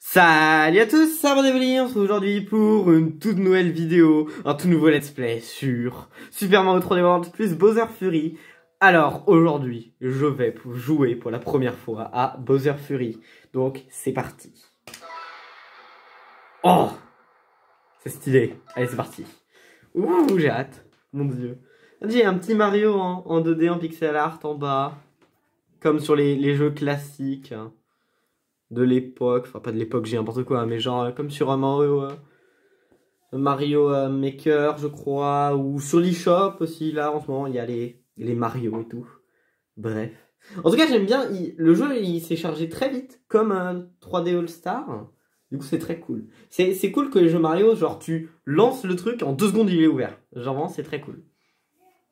Salut à tous, c'est Abonnez-vous, on se retrouve aujourd'hui pour une toute nouvelle vidéo, un tout nouveau let's play sur Super Mario 3D World plus Bowser Fury. Alors aujourd'hui, je vais jouer pour la première fois à Bowser Fury, donc c'est parti. Oh C'est stylé, allez c'est parti. Ouh, j'ai hâte, mon dieu. J'ai un petit Mario en, en 2D, en pixel art en bas, comme sur les, les jeux classiques hein, de l'époque, enfin pas de l'époque, j'ai n'importe quoi, mais genre euh, comme sur un Mario, euh, Mario euh, Maker, je crois, ou sur l'eShop aussi, là en ce moment, il y a les, les Mario et tout. Bref. En tout cas, j'aime bien, le jeu il s'est chargé très vite, comme un 3D All Star. Du coup, c'est très cool. C'est cool que les jeux Mario, genre tu lances le truc, en deux secondes il est ouvert. Genre vraiment, c'est très cool.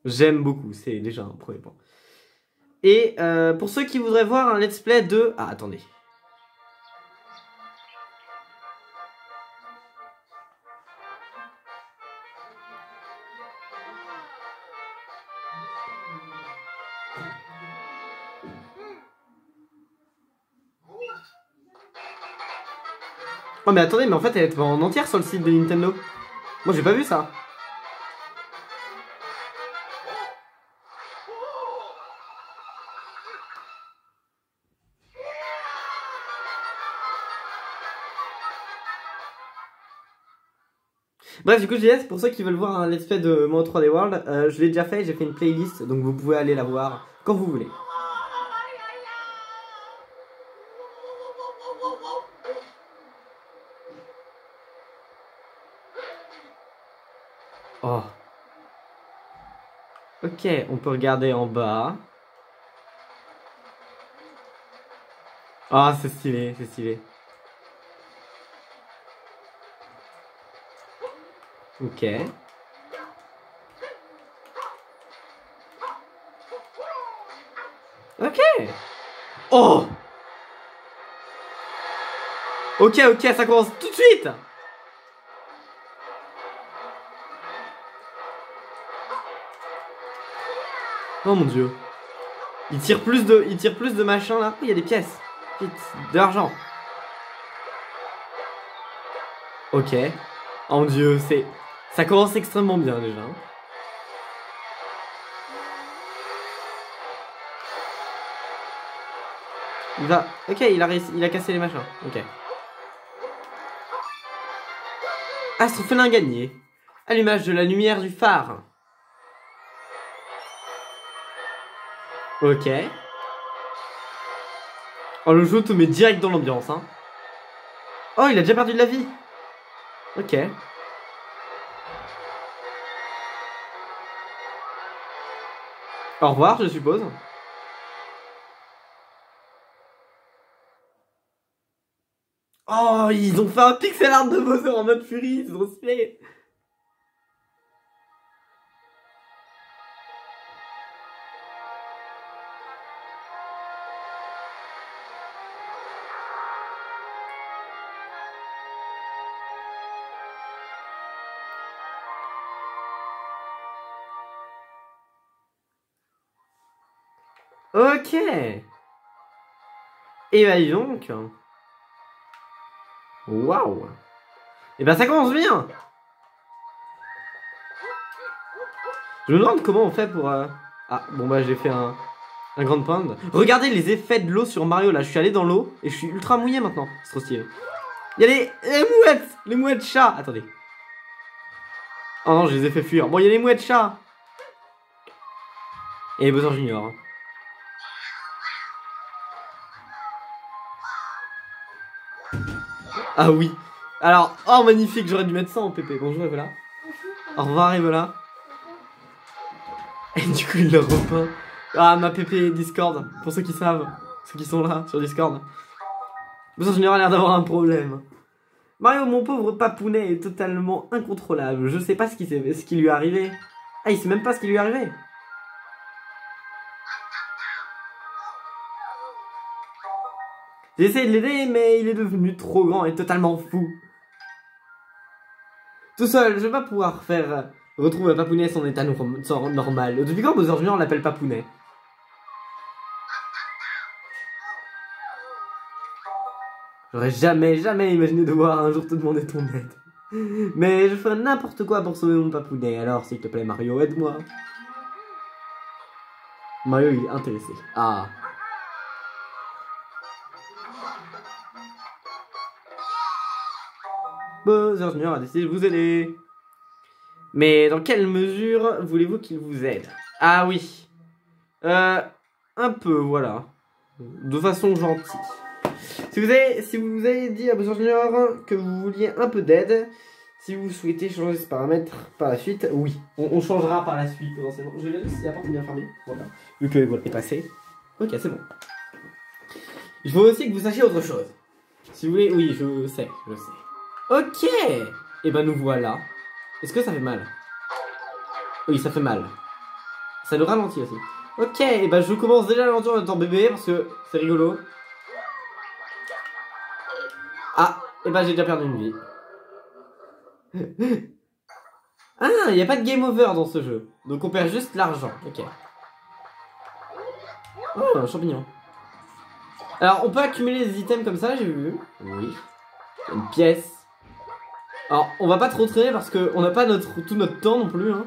J'aime beaucoup, c'est déjà un premier point. Et pour ceux qui voudraient voir un let's play de... Ah, attendez. Oh mais attendez, mais en fait elle est en entière sur le site de Nintendo. Moi j'ai pas vu ça. Bref, du coup, je disais, pour ceux qui veulent voir un de Mario 3D World, euh, je l'ai déjà fait, j'ai fait une playlist, donc vous pouvez aller la voir quand vous voulez. Oh. On peut regarder en bas. Ah, c'est stylé, c'est stylé. Ok. Ok. Oh. Ok, ok, ça commence tout de suite. Oh mon dieu. Il tire plus de, il tire plus de là. Il y a des pièces. Vite, de l'argent. Ok. Oh mon dieu, c'est, ça commence extrêmement bien déjà. Il va, ok, il a réussi, il a cassé les machins. Ok. Astrophelin gagné. Allumage de la lumière du phare. Ok. Oh, le jeu te met direct dans l'ambiance, hein. Oh, il a déjà perdu de la vie. Ok. Au revoir, je suppose. Oh, ils ont fait un pixel art de Bowser en mode Fury, c'est trop stylé. Ok. Et bah dis donc. Waouh. Et bah ça commence bien. Je me demande comment on fait pour... euh, Ah, bon bah j'ai fait un, grand pound. Regardez les effets de l'eau sur Mario là. Je suis allé dans l'eau et je suis ultra mouillé maintenant. C'est trop stylé. Il y a les, les mouettes. Les mouettes chats. Attendez. Oh non, je les ai fait fuir. Bon, il y a les mouettes chats. Et Bowser Junior. Ah oui. Alors, oh magnifique, j'aurais dû mettre ça en PP. Bonjour Evola. Au revoir Evola. Et du coup, il le repeint. Ah, ma PP Discord, pour ceux qui savent, ceux qui sont là sur Discord. Bowser Junior a l'air d'avoir un problème. Mario, mon pauvre papounet, est totalement incontrôlable. Je sais pas ce qui, ce qui lui est arrivé. Ah, il sait même pas ce qui lui est arrivé. J'ai essayé de l'aider, mais il est devenu trop grand et totalement fou. Tout seul, je vais pas pouvoir faire retrouver Papounet son état normal. Depuis quand Bowser Junior l'appelle Papounet? J'aurais jamais, jamais imaginé devoir un jour te demander ton aide. Mais je ferai n'importe quoi pour sauver mon papounet, alors s'il te plaît Mario, aide-moi. Mario il est intéressé. Ah. Bowser Junior a décidé de vous aider. Mais dans quelle mesure voulez-vous qu'il vous aide? Ah oui. Euh, un peu, voilà. De façon gentille. Si vous avez, si vous avez dit à Bowser Junior que vous vouliez un peu d'aide, si vous souhaitez changer ce paramètre par la suite, oui, on, changera par la suite potentiellement. Je vais si la porte est bien fermée. Voilà. Vu que voilà, est passé. Ok, c'est bon. Il faut aussi que vous sachiez autre chose. Si vous voulez, oui, je sais, je sais. Ok Et eh ben nous voilà. Est-ce que ça fait mal? Oui, ça fait mal. Ça nous ralentit aussi. Ok, et eh ben je commence déjà l'aventure en bébé parce que c'est rigolo. Ah, et eh ben j'ai déjà perdu une vie. ah, il n'y a pas de game over dans ce jeu. Donc on perd juste l'argent. Ok. Oh, un champignon. Alors on peut accumuler des items comme ça, j'ai vu. Oui. Une pièce. Alors, on va pas trop traîner parce qu'on n'a pas notre, tout notre temps non plus. Hein.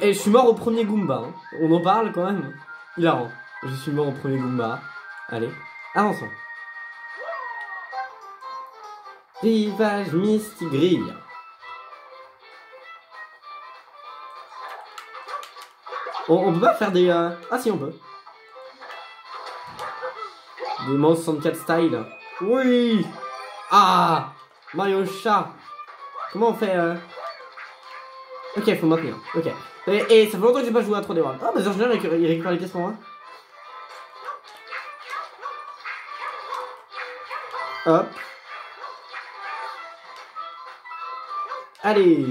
Et je suis mort au premier Goomba. Hein. On en parle quand même. Hilarant. Je suis mort au premier Goomba. Allez, avançons. Rivage Misty Grill. On, peut pas faire des... Euh, ah si, on peut. Des Mario 64 style. Oui Ah Mario chat Comment on fait euh... Ok, faut maintenir. Ok. Et, ça fait longtemps que j'ai pas joué à 3D World. Ah, bah, George il récupère les pièces pour moi. Hop. Allez.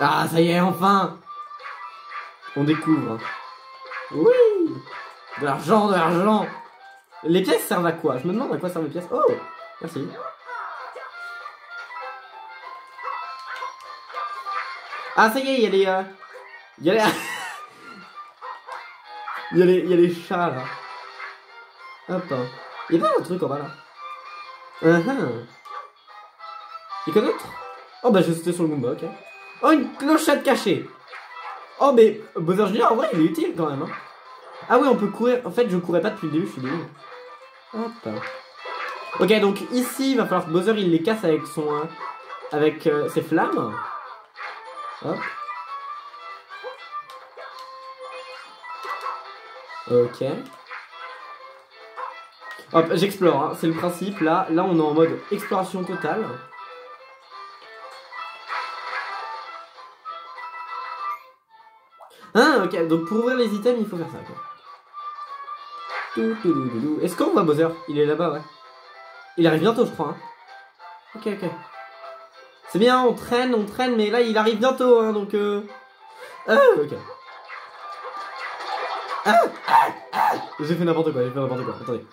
Ah, ça y est, enfin. On découvre. Oui. De l'argent, de l'argent. Les pièces servent à quoi? Je me demande à quoi servent les pièces. Oh Merci. Ah, ça y est, il y a les... Euh, y a les... il, y les... y a les chats, là. Hop. Il y a pas un truc en bas, là? Uh -huh. Et quoi d'autre? Oh, bah, je suis sur le Goomba, ok. Oh, une clochette cachée Oh, mais Bowser Junior, en vrai, il est utile, quand même, hein. Ah oui, on peut courir. En fait, je courais pas depuis le début, je suis désolé. Ok, donc ici, il va falloir que Bowser il les casse avec son, euh, avec euh, ses flammes. Hop. Ok. Hop, j'explore, hein. c'est le principe. Là, là, on est en mode exploration totale. Ah, ok, donc pour ouvrir les items, il faut faire ça. Quoi. Est-ce qu'on voit Bowser? Il est là-bas, ouais. Il arrive bientôt, je crois. Hein. Ok, ok. C'est bien, on traîne, on traîne, mais là, il arrive bientôt, hein, donc... Euh... Ah, ok. Ah, ah, j'ai fait n'importe quoi, j'ai fait n'importe quoi. Attendez.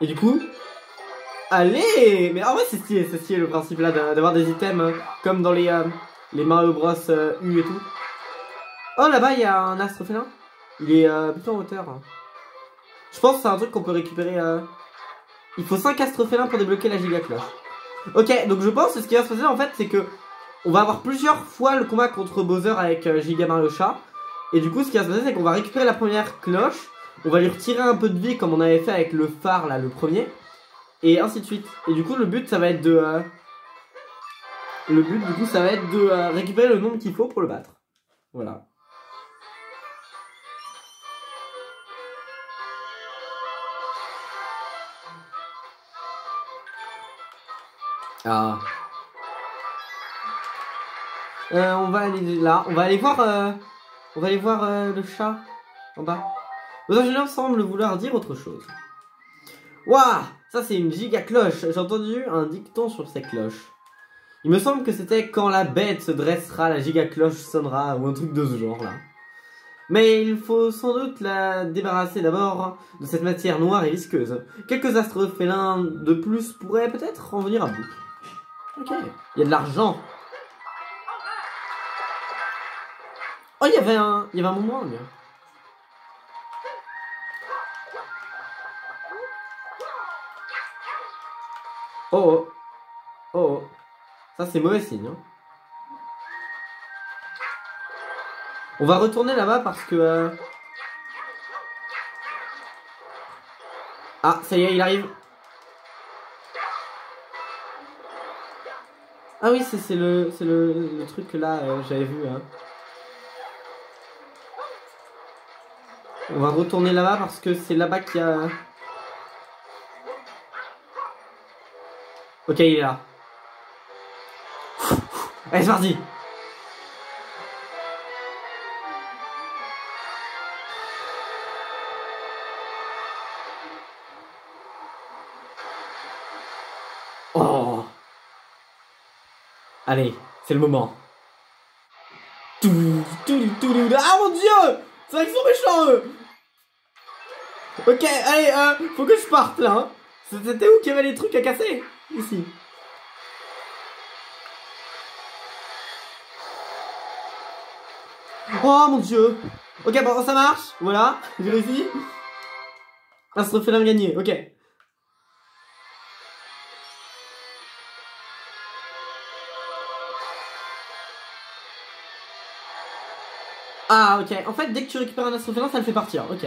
Et du coup... Allez Mais en vrai, c'est stylé, c'est stylé le principe là d'avoir des items euh, comme dans les, euh, les Mario Bros euh, U et tout. Oh, là-bas, il y a un astre félin. Il est plutôt en hauteur. Hein. Je pense que c'est un truc qu'on peut récupérer. Euh... Il faut 5 astres félins pour débloquer la giga cloche. Ok, donc je pense que ce qui va se passer en fait, c'est que on va avoir plusieurs fois le combat contre Bowser avec euh, Giga Mario Chat. Et du coup, ce qui va se passer, c'est qu'on va récupérer la première cloche. On va lui retirer un peu de vie comme on avait fait avec le phare là, le premier. Et ainsi de suite. Et du coup, le but, ça va être de. Euh, le but, du coup, ça va être de euh, récupérer le nombre qu'il faut pour le battre. Voilà. Ah. Euh, on va aller là. On va aller voir. Euh, on va aller voir euh, le chat en bas. Vos ingénieurs semblent vouloir dire autre chose. Waouh Ça c'est une giga cloche. J'ai entendu un dicton sur ces cloches. Il me semble que c'était quand la bête se dressera, la giga cloche sonnera ou un truc de ce genre là. Mais il faut sans doute la débarrasser d'abord de cette matière noire et visqueuse. Quelques astres de plus pourraient peut-être en venir à bout. Ok. Il y a de l'argent. Oh, il y avait un, il y avait un moment, Oh oh. Oh oh. Ça c'est mauvais signe. hein. On va retourner là-bas parce que... euh, Ah, ça y est, il arrive. Ah oui, c'est le truc que là, euh, j'avais vu. Hein. On va retourner là-bas parce que c'est là-bas qu'il y a... Ok, il est là. Allez, c'est parti Allez, c'est le moment. Ah mon dieu C'est vrai qu'ils sont méchants eux Ok, allez, euh, faut que je parte là. hein. C'était où qu'il y avait les trucs à casser? Ici. Oh mon dieu Ok, bon, ça marche. Voilà, j'ai réussi. Astrophénum gagné, ok. Ah, ok. En fait, dès que tu récupères un astrophénum, ça le fait partir. Ok.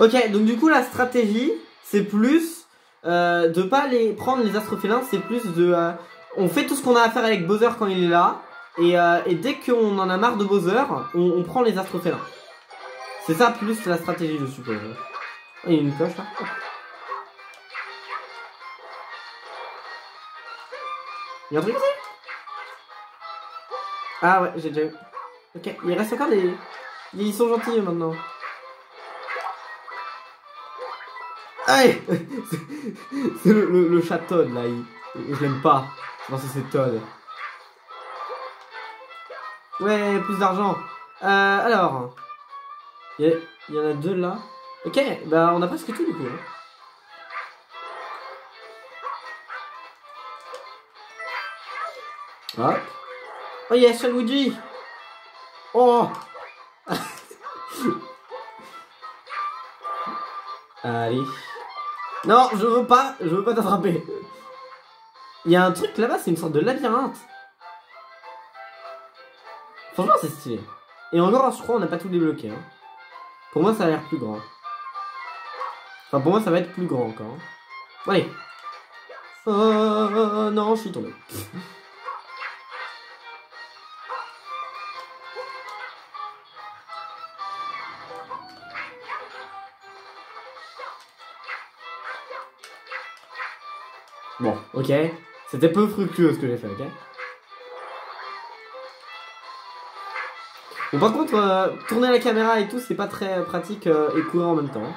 Ok, donc du coup, la stratégie, c'est plus euh, de pas les prendre les astrophélins, c'est plus de. euh, on fait tout ce qu'on a à faire avec Bowser quand il est là, et, euh, et dès qu'on en a marre de Bowser, on, prend les astrophélins. C'est ça plus la stratégie, je suppose. Il y a une cloche là? Il y a un truc ici Ah ouais, j'ai déjà eu. Ok, il reste encore des. Ils sont gentils maintenant. Allez C'est le, le, chat Todd là, il- je l'aime pas. Je pense que c'est Todd. Ouais, plus d'argent. Euh, alors. Il y, a- en a deux là. Ok, bah on a presque tout du coup. hein. Hop. Oh yes, Luigi Oh Allez. Non, je veux pas, je veux pas t'attraper. Il y a un truc là-bas, c'est une sorte de labyrinthe. Franchement, c'est stylé. Et encore, je crois, on n'a pas tout débloqué. hein. Pour moi, ça a l'air plus grand. Enfin, pour moi, ça va être plus grand encore. Allez. Oh non, je suis tombé. ok? C'était peu fructueux ce que j'ai fait, ok? Bon, par contre, euh, tourner la caméra et tout, c'est pas très pratique euh, et courir en même temps.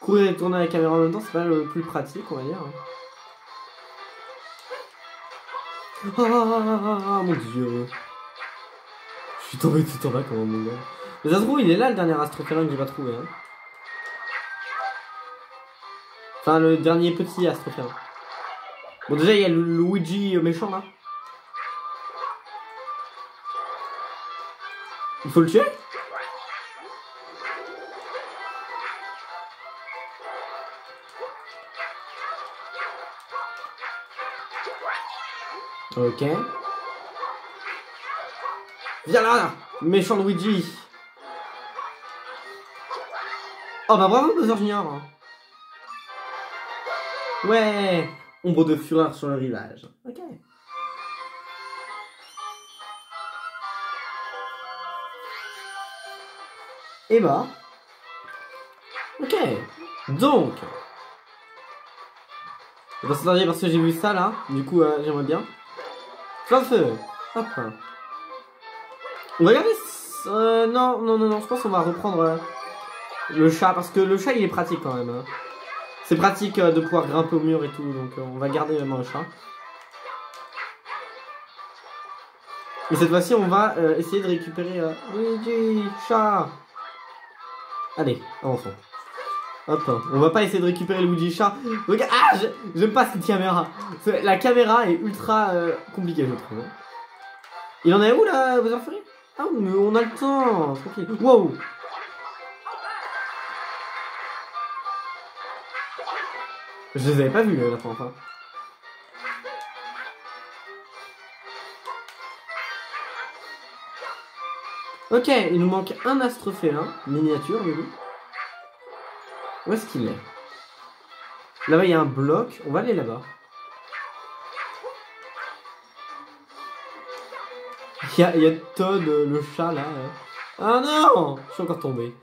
Courir et tourner la caméra en même temps, c'est pas le plus pratique, on va dire. Ah, mon dieu. Je suis tombé tout en bas comme un mongol. Mais ça se trouve, il est là le dernier astrophélin que j'ai pas trouvé. Hein. Enfin, le dernier petit astrophélin. Bon, déjà, il y a le Luigi méchant là. Il faut le tuer? Ok. Viens là, méchant Luigi. Oh bah bravo Bowser Junior. Ouais. Ombre de fureur sur le rivage. Ok. Et bah. Ok. Donc. Je vais passer parce que j'ai vu ça là. Du coup, euh, j'aimerais bien. Plein de feu. Hop. On va regarder. ce- Euh, non, non, non, non. Je pense qu'on va reprendre euh, le chat parce que le chat il est pratique quand même. hein. C'est pratique euh, de pouvoir grimper au mur et tout. Donc euh, on va garder le chat. Et cette fois-ci, on va euh, essayer de récupérer Luigi, chat. Allez, avançons. Hop, on va pas essayer de récupérer Luigi chat. Regarde, ah, j'aime pas cette caméra. La caméra est ultra compliquée, je trouve. Il en est où là, Bowser Fury Ah, mais on a le temps, tranquille. Wow Je les avais pas vus là, la fin. enfin. Ok, il nous manque un astrofélin, miniature du coup. Où est-ce qu'il est, Là-bas, il y a un bloc. On va aller là-bas. Il y a, y Todd, euh, le chat, là. euh. Ah non Je suis encore tombé.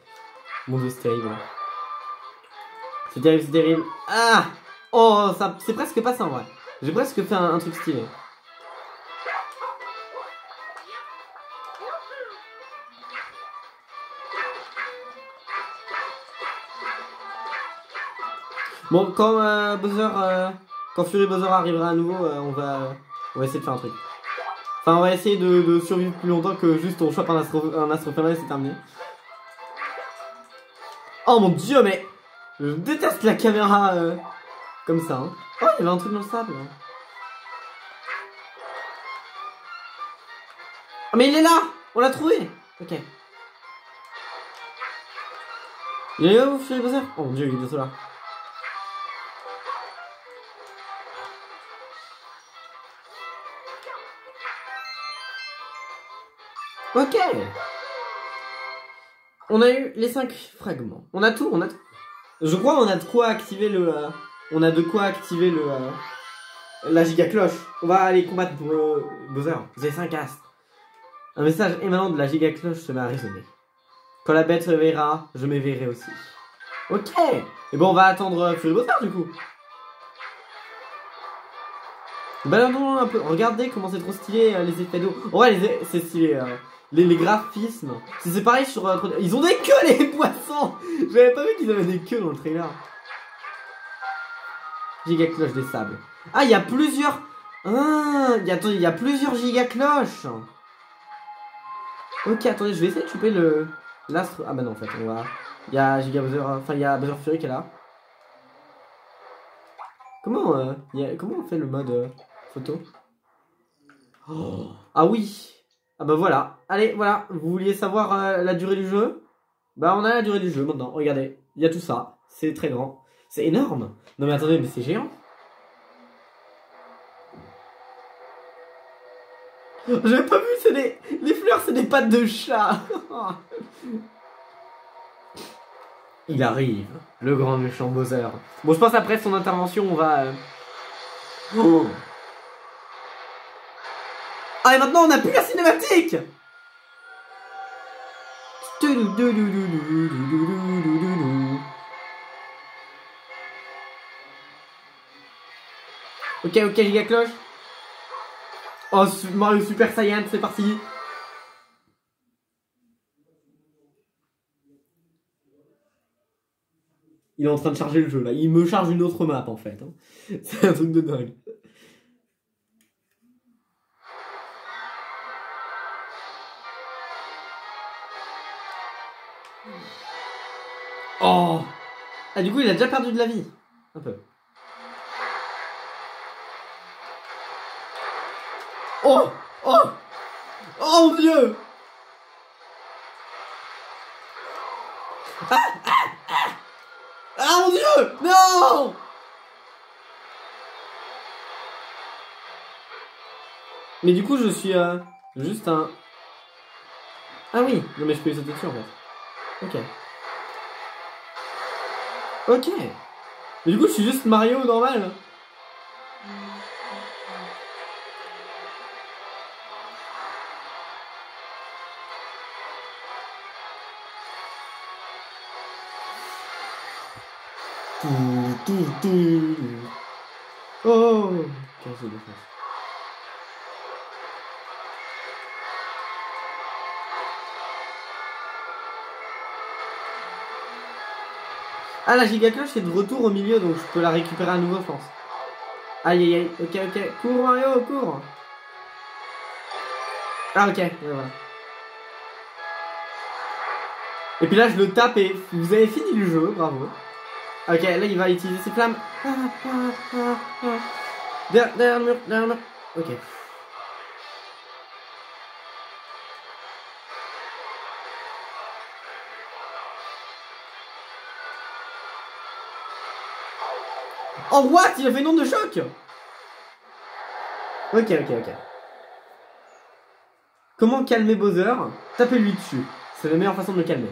Mon dieu, c'est. C'est terrible, c'est terrible. Ah Oh, ça, c'est presque pas ça en vrai. J'ai presque fait un, truc stylé. Bon, quand euh, Bowser, euh, quand Fury Bowser arrivera à nouveau, euh, on va, on va essayer de faire un truc. Enfin, on va essayer de, survivre plus longtemps que juste on chope un astro, un et c'est terminé. Oh mon dieu, mais je déteste la caméra euh, comme ça. Hein. Oh, il y avait un truc dans le sable. Ah, mais il est là On l'a trouvé Ok. Il est là où, Fury Oh mon dieu, il est bientôt là. Ok. On a eu les 5 fragments. On a tout, on a tout. Je crois on a de quoi activer le... euh, on a de quoi activer le... euh, la giga cloche. On va aller combattre Bo- Bowser. Vous avez 5 astres. Un message émanant de la giga cloche se met à résonner. Quand la bête se réveillera, je m'éveillerai aussi. Ok. Et bon, on va attendre euh, Fury Bowser du coup. Baladons un peu. Regardez comment c'est trop stylé euh, les effets d'eau. Ouais, c'est stylé. Les, graphismes. C'est pareil sur. euh, ils ont des queues les poissons J'avais pas vu qu'ils avaient des queues dans le trailer. Giga cloche des sables. Ah, il y a plusieurs. Ah, il y a, attendez, il y a plusieurs giga cloches. Ok, attendez, je vais essayer de choper le. L'astre. Ah, bah non, en fait, on va. Il y a Giga Bowser. Enfin, il y a Bowser Fury qui est là. Comment, euh, comment on fait le mode euh, photo? Oh, Ah oui Ah bah voilà. Allez, voilà. Vous vouliez savoir euh, la durée du jeu? Bah on a la durée du jeu maintenant. Regardez, il y a tout ça. C'est très grand. C'est énorme. Non mais attendez, mais c'est géant. J'avais pas vu, c'est des... Les fleurs, c'est des pattes de chat. Il arrive, le grand méchant Bowser. Bon, je pense après son intervention, on va... euh, Oh. Ah, et maintenant, on a plus la cinématique Ok, ok, giga cloche. Oh, Mario Super Saiyan, c'est parti. Il est en train de charger le jeu là. Il me charge une autre map en fait. C'est un truc de dingue. Oh. Ah du coup il a déjà perdu de la vie. Un peu. Oh. Oh. Oh mon dieu. Ah Ah Ah. Ah mon dieu. Non. Mais du coup je suis euh, juste un... Ah oui. Non mais je peux les sauter dessus en fait. Ok. Ok. Mais du coup, je suis juste Mario normal. Oh, Ah, la giga cloche est de retour au milieu, donc je peux la récupérer à nouveau, je pense. Aïe aïe aïe, ok ok, cours Mario, cours Ah ok, ouais, voilà. Et puis là je le tape et vous avez fini le jeu, bravo. Ok, là il va utiliser ses flammes. Ah, ah, ah, ah. Derrière, derrière le mur, derrière le mur. Ok. Oh, what? Il a fait une onde de choc Ok, ok, ok. Comment calmer Bowser? Tapez-lui dessus. C'est la meilleure façon de le calmer.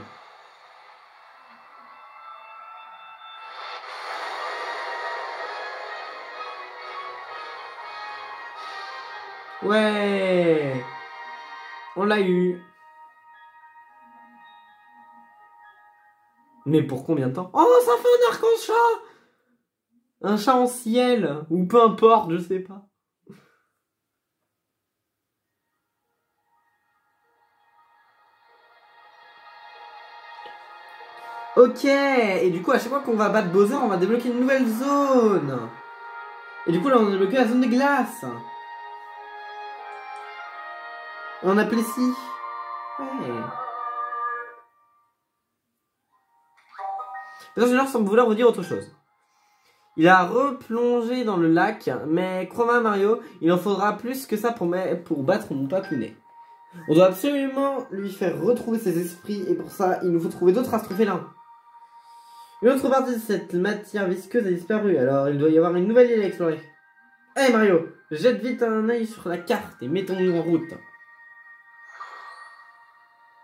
Ouais On l'a eu. Mais pour combien de temps? Oh, ça fait un arc en chat Un chat en ciel Ou peu importe, je sais pas. Ok, et du coup, à chaque fois qu'on va battre Bowser, on va débloquer une nouvelle zone. Et du coup, là, on a débloqué la zone de glace. On appelle ici. Ouais. Le personnage semble vouloir vous dire autre chose. Il a replongé dans le lac, mais crois-moi Mario, il en faudra plus que ça pour, pour battre mon papounet. On doit absolument lui faire retrouver ses esprits, et pour ça, il nous faut trouver d'autres astrophélins. Une autre partie de cette matière visqueuse a disparu, alors il doit y avoir une nouvelle île à explorer. Hey Mario, jette vite un œil sur la carte et mettons-nous en route.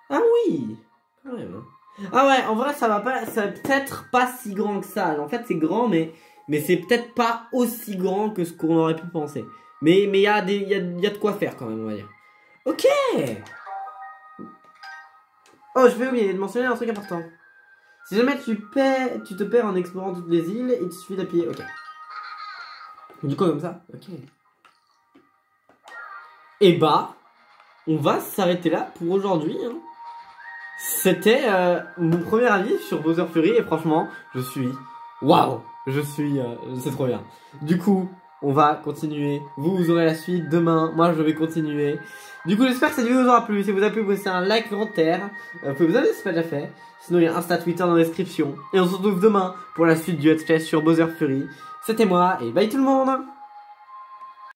Ah oui. Hein. Ah ouais, en vrai, ça va pas. Peut-être pas si grand que ça. En fait, c'est grand, mais, mais c'est peut-être pas aussi grand que ce qu'on aurait pu penser. Mais il y, a des, y, a, y a de quoi faire quand même, on va dire. Ok Oh, je vais oublier de mentionner un truc important. Si jamais tu, perds, tu te perds en explorant toutes les îles, il te suffit d'appuyer. Ok. Du coup, comme ça Ok. Et bah, on va s'arrêter là pour aujourd'hui. Hein. C'était euh, mon premier avis sur Bowser Fury et franchement, je suis waouh, je suis, euh, c'est trop bien. Du coup, on va continuer. Vous, vous aurez la suite demain. Moi, je vais continuer. Du coup, j'espère que cette vidéo vous aura plu. Si vous a plu, vous laissez un like, commentaire. Euh, vous pouvez vous abonner si ce n'est pas déjà fait. Sinon, il y a Insta, Twitter dans la description. Et on se retrouve demain pour la suite du Let's sur Bowser Fury. C'était moi et bye tout le monde